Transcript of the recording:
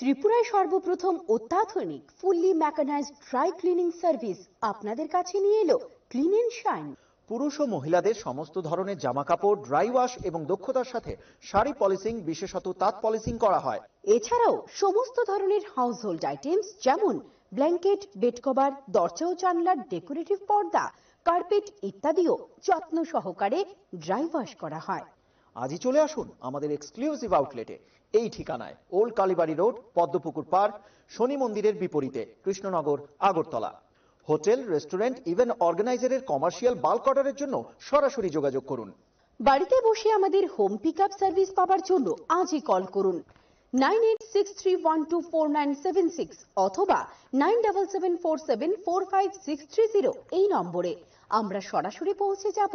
ত্রিপুরায় সর্বপ্রথম অত্যাধুনিক fully mechanized dry cleaning service আপনাদের কাছে নিয়ে এলো ক্লিন এন্ড শাইন পুরুষ ও মহিলাদের সমস্ত ধরনের জামা কাপড় ড্রাই ওয়াশ এবং দক্ষতার সাথে শাড়ি পলিসিং বিশেষত তাঁত পলিসিং করা হয়। এছাড়াও সমস্ত ধরনের হাউস হোল্ড আইটেমস যেমন ব্ল্যাঙ্কেট বেড কভার দরজা ও জানলার ডেকোরেটিভ পর্দা কার্পেট ইত্যাদিও যত্ন সহকারে ড্রাই ওয়াশ করা হয়। আজই চলে আসুন আমাদের এক্সক্লুসিভ আউটলেটে এই ঠিকানায় old Kalibari road Padmapukur park Shani মন্দিরের বিপরীতে, Krishnanagar, Agartala. Hotel restaurant event অর্গানাইজারের commercial bulk অর্ডারের জন্য সরাসরি যোগাযোগ করুন। বাড়িতে বসে আমাদের হোম পিক আপ সার্ভিস পাওয়ার জন্য আজই কল করুন। Nine eight six three one two four nine seven six অথবা nine double seven four seven four five six three zero এই নম্বরে। আমরা সরাসরি পৌঁছে যাব।